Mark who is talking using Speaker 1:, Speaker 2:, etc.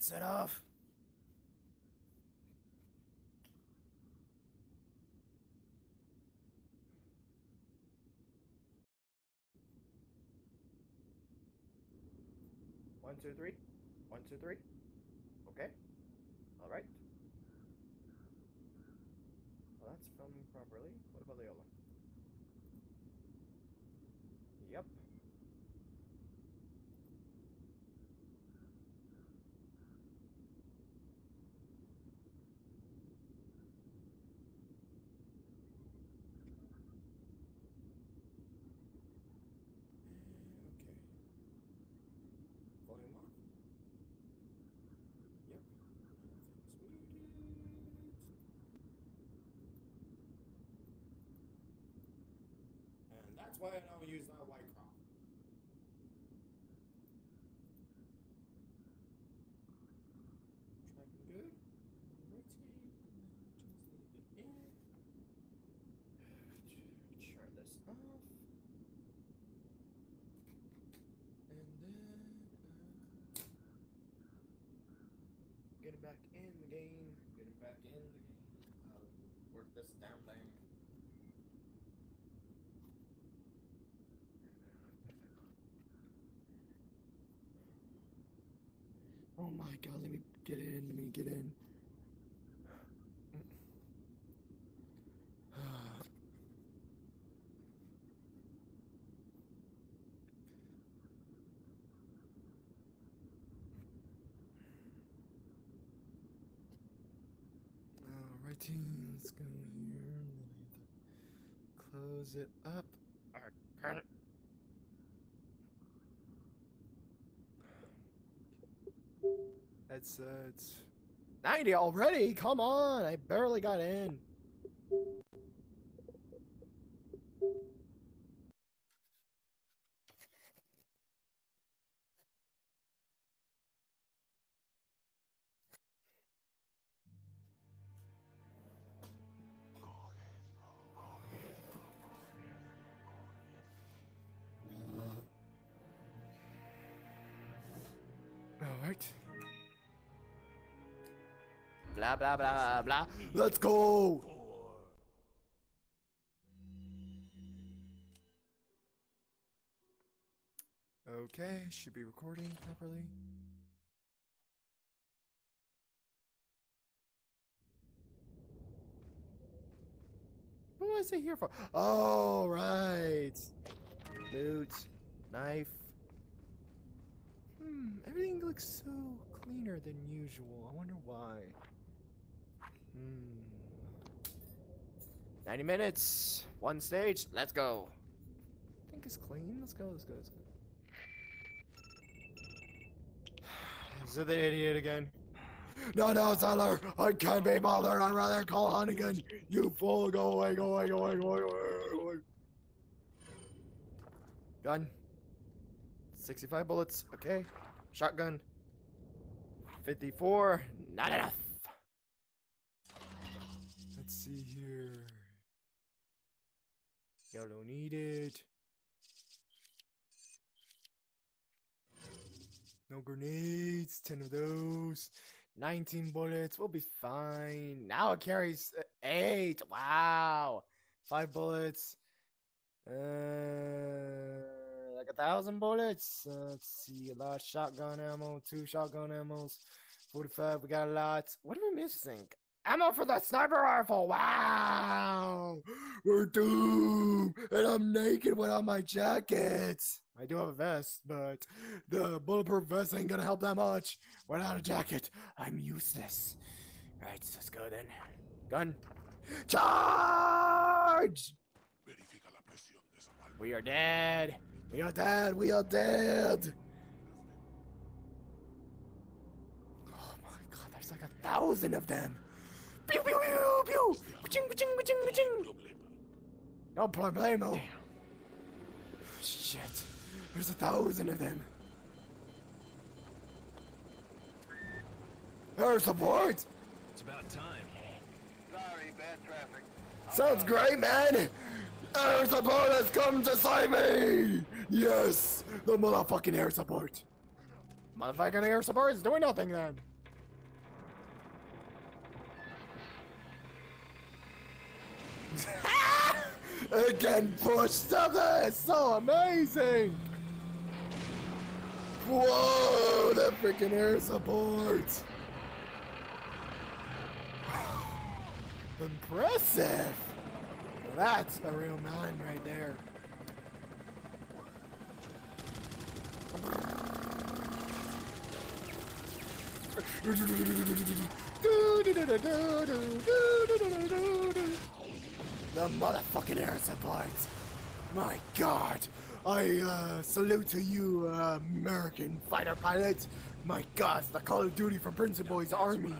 Speaker 1: That's enough. One, two, three. One, two, three. Okay. All right. Well, that's filming properly. What about the other one? Yep. Okay. Volume on. Yep. Nothing's muted. And that's why I don't use that white crop. Tracking good. Turn this off. And then uh, getting back in the game. Getting back in the game. I'll work this damn thing. Oh my god, let me get in, let me get in. Alrighty, let's go here. Close it up. I got it. It's uh, it's 90 already. Come on, I barely got in. Blah blah blah blah. Let's go. Okay, should be recording properly. What was I here for? Oh, right. Knife. Hmm, everything looks so cleaner than usual. I wonder why. Hmm. 90 minutes, one stage, let's go. I think it's clean. Let's go, let's go, let's go. Is it the idiot again? No, no, Zeller! I can't be bothered. I'd rather call Hunnigan. You fool! Go away, go away, go away, go away, go away. Gun. 65 bullets. Okay. Shotgun. 54. Not enough. Let's don't need it. No grenades. 10 of those. 19 bullets. We'll be fine. Now it carries uh, 8. Wow. 5 bullets. Uh, like a thousand bullets. Uh, let's see, a lot of shotgun ammo, two shotgun ammos, 45. We got a lot. What are we missing? Ammo for the sniper rifle. Wow, we're doomed, and I'm naked without my jacket. I do have a vest, but the bulletproof vest ain't gonna help that much. Without a jacket, I'm useless. Right, let's go then. Gun. Charge! We are dead. We are dead. We are dead. Oh my god, there's like a thousand of them. Pew pew pew pew. Ka-ching, ka-ching, ka-ching, ka-ching. No problemo. Shit. There's a thousand of them. Air support.
Speaker 2: It's about time.
Speaker 3: Sorry, bad traffic.
Speaker 1: Sounds great, man. Air support has come to save me. Yes, the motherfucking air support. Motherfucking air support is doing nothing then. Again, push to this! So amazing! Whoa, that freaking air support! Impressive! That's a real man right there. The motherfucking air support. My god. I uh, salute to you, uh, American fighter pilots. My god, the Call of Duty for Prince Boys Army.